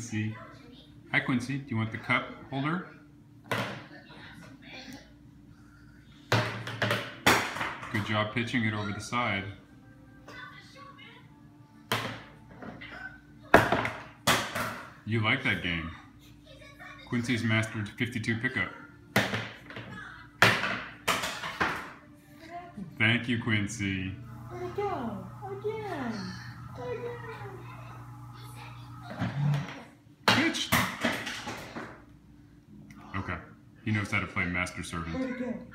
Quincy. Hi, Quincy. Do you want the cup holder? Good job pitching it over the side. You like that game. Quincy's mastered 52 pickup. Thank you, Quincy. Where'd it go? Again. Okay. He knows how to play Master Servant.